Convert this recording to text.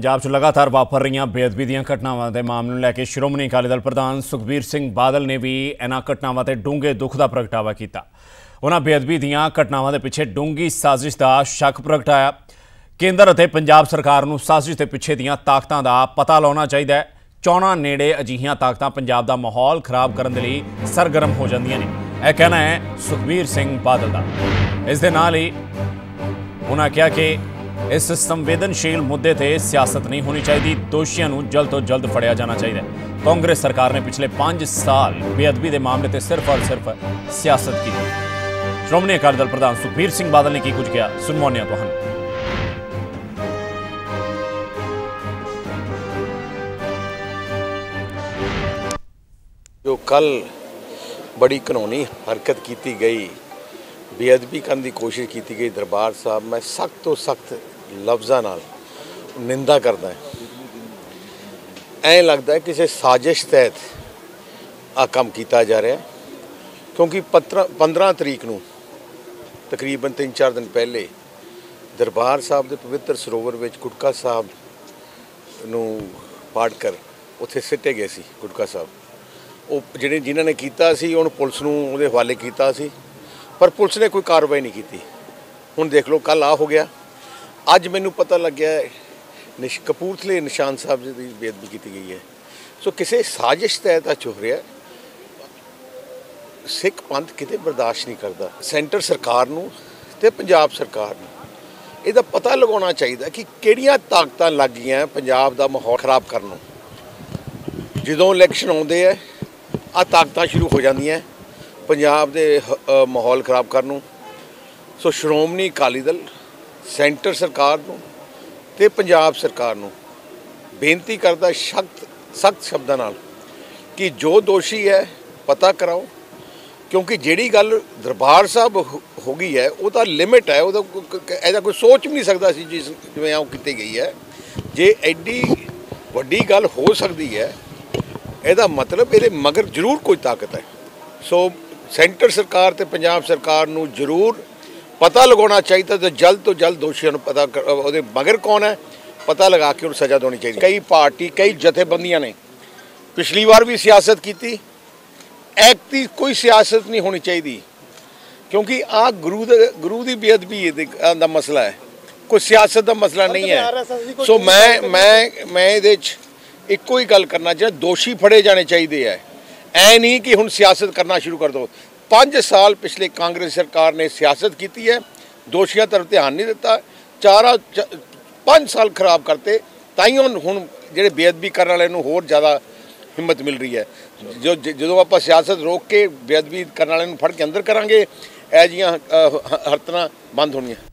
ਪੰਜਾਬ 'ਚ ਲਗਾਤਾਰ ਵਾਪਰ ਰਹੀਆਂ ਬੇਅਦਬੀ ਦੀਆਂ ਘਟਨਾਵਾਂ ਦੇ ਮਾਮਲੇ ਨੂੰ ਲੈ ਕੇ ਸ਼੍ਰੋਮਣੀ ਅਕਾਲੀ ਦਲ ਪ੍ਰਧਾਨ ਸੁਖਬੀਰ ਸਿੰਘ ਬਾਦਲ ਨੇ ਵੀ ਇਹਨਾਂ ਘਟਨਾਵਾਂ ਤੇ ਡੂੰਘੇ ਦੁੱਖ ਦਾ ਪ੍ਰਗਟਾਵਾ ਕੀਤਾ। ਉਹਨਾਂ ਬੇਅਦਬੀ ਦੀਆਂ ਘਟਨਾਵਾਂ ਦੇ ਪਿੱਛੇ ਡੂੰਘੀ ਸਾਜ਼ਿਸ਼ ਦਾ ਸ਼ੱਕ ਪ੍ਰਗਟਾਇਆ। ਕੇਂਦਰ ਅਤੇ ਪੰਜਾਬ ਸਰਕਾਰ ਨੂੰ ਸਾਜ਼ਿਸ਼ ਦੇ ਪਿੱਛੇ ਦੀਆਂ ਤਾਕਤਾਂ ਦਾ ਪਤਾ ਲਾਉਣਾ ਚਾਹੀਦਾ ਹੈ। ਚੋਣਾਂ ਨੇੜੇ ਅਜਿਹੀਆਂ ਤਾਕਤਾਂ ਪੰਜਾਬ ਦਾ ਮਾਹੌਲ ਖਰਾਬ ਕਰਨ ਦੇ ਲਈ ਸਰਗਰਮ ਹੋ ਜਾਂਦੀਆਂ ਨੇ। ਇਹ ਕਹਿਣਾ ਹੈ ਸੁਖਬੀਰ ਸਿੰਘ ਬਾਦਲ ਦਾ। ਇਸ ਦੇ ਨਾਲ ਹੀ ਉਹਨਾਂ ਕਿਹਾ ਕਿ ਇਸ ਸੰਵੇਦਨਸ਼ੀਲ ਮੁੱਦੇ ਤੇ ਸਿਆਸਤ ਨਹੀਂ ਹੋਣੀ ਚਾਹੀਦੀ। ਦੋਸ਼ੀਆਂ ਨੂੰ ਜਲਦ ਤੋਂ ਜਲਦ ਫੜਿਆ ਜਾਣਾ ਚਾਹੀਦਾ ਕਾਂਗਰਸ ਸਰਕਾਰ ਨੇ ਪਿਛਲੇ 5 ਸਾਲ ਬੇਅਦਬੀ ਦੇ ਮਾਮਲੇ ਤੇ ਸਿਰਫ ਔਰ ਸਿਰਫ ਸਿਆਸਤ ਕੀਤੀ ਸ਼੍ਰੋਮਣੀ ਅਕਾਲੀ ਦਲ ਪ੍ਰਧਾਨ ਸੁਖਬੀਰ ਸਿੰਘ ਬਾਦਲ ਨੇ ਕੀ ਕੁਝ ਕਿਹਾ? ਸੁਣਵਾਉਂਦੇ ਹਾਂ ਤੁਹਾਨੂੰ। ਜੋ ਕੱਲ ਬੜੀ ਕਾਨੂੰਨੀ ਹਰਕਤ ਕੀਤੀ ਗਈ ਬੇਅਦਬੀ ਕਰਨ ਦੀ ਕੋਸ਼ਿਸ਼ ਕੀਤੀ ਗਈ ਦਰਬਾਰ ਸਾਹਿਬ, ਮੈਂ ਸਖਤ ਤੋਂ ਸਖਤ ਲਫ਼ਜ਼ਾਂ ਨਾਲ ਨਿੰਦਾ ਕਰਦਾ ਹਾਂ। ਐਂ ਲੱਗਦਾ ਹੈ ਕਿਸੇ ਸਾਜ਼ਿਸ਼ ਤਹਿਤ ਆ ਕੰਮ ਕੀਤਾ ਜਾ ਰਿਹਾ ਹੈ, ਕਿਉਂਕਿ 15 ਤਰੀਕ ਨੂੰ ਤਕਰੀਬਨ 3-4 ਦਿਨ ਪਹਿਲੇ ਦਰਬਾਰ ਸਾਹਿਬ ਦੇ ਪਵਿੱਤਰ ਸਰੋਵਰ ਵਿੱਚ ਗੁਟਕਾ ਸਾਹਿਬ ਨੂੰ ਪਾੜ ਕਰ ਉੱਥੇ ਸਿੱਟੇ ਗਏ ਸੀ ਗੁਟਕਾ ਸਾਹਿਬ। ਉਹ ਜਿਹੜੇ, ਜਿਨ੍ਹਾਂ ਨੇ ਕੀਤਾ ਸੀ, ਉਹਨੂੰ ਪੁਲਿਸ ਨੂੰ ਉਹਦੇ ਹਵਾਲੇ ਕੀਤਾ ਸੀ। ਪਰ ਪੁਲਿਸ ਨੇ ਕੋਈ ਕਾਰਵਾਈ ਨਹੀਂ ਕੀਤੀ। ਹੁਣ ਦੇਖ ਲਓ ਕੱਲ ਆ ਹੋ ਗਿਆ। ਅੱਜ ਮੈਨੂੰ ਪਤਾ ਲੱਗਿਆ ਨਿਸ਼, ਕਪੂਰਥਲੇ ਨਿਸ਼ਾਨ ਸਾਹਿਬ ਜੀ ਦੀ ਬੇਅਦਬੀ ਕੀਤੀ ਗਈ ਹੈ। ਸੋ ਕਿਸੇ ਸਾਜ਼ਿਸ਼ ਤਹਿਤ ਆ ਹੋ ਰਿਹਾ ਸਿੱਖ ਪੰਥ ਕਿਤੇ ਬਰਦਾਸ਼ਤ ਨਹੀਂ ਕਰਦਾ। ਸੈਂਟਰ ਸਰਕਾਰ ਨੂੰ ਤੇ ਪੰਜਾਬ ਸਰਕਾਰ ਨੂੰ ਇਹਦਾ ਪਤਾ ਲਗਾਉਣਾ ਚਾਹੀਦਾ ਕਿ ਕਿਹੜੀਆਂ ਤਾਕਤਾਂ ਲੱਗ ਗਈਆਂ ਪੰਜਾਬ ਦਾ ਮਾਹੌਲ ਖਰਾਬ ਕਰਨ ਨੂੰ। ਜਦੋਂ ਇਲੈਕਸ਼ਨ ਆਉਂਦੇ ਆ ਆ ਤਾਕਤਾਂ ਸ਼ੁਰੂ ਹੋ ਜਾਂਦੀਆਂ ਪੰਜਾਬ ਦੇ ਮਾਹੌਲ ਖਰਾਬ ਕਰਨ ਨੂੰ। ਸੋ ਸ਼੍ਰੋਮਣੀ ਅਕਾਲੀ ਦਲ ਸੈਂਟਰ ਸਰਕਾਰ ਨੂੰ ਤੇ ਪੰਜਾਬ ਸਰਕਾਰ ਨੂੰ ਬੇਨਤੀ ਕਰਦਾ ਸਖਤ ਸਖਤ ਸ਼ਬਦਾਂ ਨਾਲ ਕਿ ਜੋ ਦੋਸ਼ੀ ਹੈ, ਪਤਾ ਕਰਾਓ। ਕਿਉਂਕਿ ਜਿਹੜੀ ਗੱਲ ਦਰਬਾਰ ਸਾਹਿਬ ਹੋ- ਹੋ ਗਈ ਹੈ, ਉਹ ਤਾਂ ਲਿਮਿਟ ਹੈ ਉਹਦਾ ਇਹਦਾ ਕੋਈ ਸੋਚ ਵੀ ਨਹੀਂ ਸਕਦਾ ਸੀ ਜਿਸ ਜਿਵੇਂ ਆ ਉਹ ਕੀਤੀ ਗਈ ਹੈ। ਜੇ ਐਡੀ ਵੱਡੀ ਗੱਲ ਹੋ ਸਕਦੀ ਹੈ, ਇਹਦਾ ਮਤਲਬ ਇਹਦੇ ਮਗਰ ਜ਼ਰੂਰ ਕੋਈ ਤਾਕਤ ਹੈ। ਸੋ ਸੈਂਟਰ ਸਰਕਾਰ ਤੇ ਪੰਜਾਬ ਸਰਕਾਰ ਨੂੰ ਜ਼ਰੂਰ ਪਤਾ ਲਗਾਉਣਾ ਚਾਹੀਦਾ ਤੇ ਜਲਦ ਤੋਂ ਜਲਦ ਦੋਸ਼ੀਆਂ ਨੂੰ ਪਤਾ ਉਹਦੇ ਮਗਰ ਕੌਣ ਹੈ ਪਤਾ ਲਗਾ ਕੇ ਉਹਨੂੰ ਸਜ਼ਾ ਦੇਣੀ ਚਾਹੀਦੀ। ਕਈ ਪਾਰਟੀ ਕਈ ਜਥੇਬੰਦੀਆਂ ਨੇ ਪਿਛਲੀ ਵਾਰ ਵੀ ਸਿਆਸਤ ਕੀਤੀ। ਐਕਟ ਦੀ ਕੋਈ ਸਿਆਸਤ ਨਹੀਂ ਹੋਣੀ ਚਾਹੀਦੀ ਕਿਉਂਕਿ ਆ ਗੁਰੂ ਦੇ ਗੁਰੂ ਦੀ ਬੇਅਦਬੀ ਦਾ ਮਸਲਾ ਹੈ। ਕੋਈ ਸਿਆਸਤ ਦਾ ਮਸਲਾ ਨਹੀਂ ਹੈ। ਸੋ ਮੈਂ ਮੈਂ ਮੈਂ ਇਹਦੇ 'ਚ ਇੱਕੋ ਹੀ ਗੱਲ ਕਰਨਾ ਚਾਹੁੰਦਾ ਦੋਸ਼ੀ ਫੜੇ ਜਾਣੇ ਚਾਹੀਦੇ ਐ ਐ ਨਹੀਂ ਕਿ ਹੁਣ ਸਿਆਸਤ ਕਰਨਾ ਸ਼ੁਰੂ ਕਰ ਦੋ। 5 ਸਾਲ ਪਿਛਲੇ ਕਾਂਗਰਸ ਸਰਕਾਰ ਨੇ ਸਿਆਸਤ ਕੀਤੀ ਹੈ, ਦੋਸ਼ੀਆਂ ਤਰਫ ਧਿਆਨ ਨਹੀਂ ਦਿੱਤਾ, ਚਾਰਾ 5 ਸਾਲ ਖਰਾਬ ਕਰਤੇ ਤਾਂ ਹੀ ਹੁਣ ਹੁਣ ਜਿਹੜੇ ਬੇਅਦਬੀ ਕਰਨ ਵਾਲੇ ਨੂੰ ਹੋਰ ਜ਼ਿਆਦਾ ਹਿੰਮਤ ਮਿਲ ਰਹੀ ਹੈ। ਜੋ ਜਦੋਂ ਆਪਾਂ ਸਿਆਸਤ ਰੋਕ ਕੇ ਬੇਅਦਬੀ ਕਰਨ ਵਾਲਿਆਂ ਨੂੰ ਫੜ ਕੇ ਅੰਦਰ ਕਰਾਂਗੇ, ਇਹ ਜੀਆਂ ਹਰਤਨਾ ਬੰਦ ਹੋਣੀਆਂ।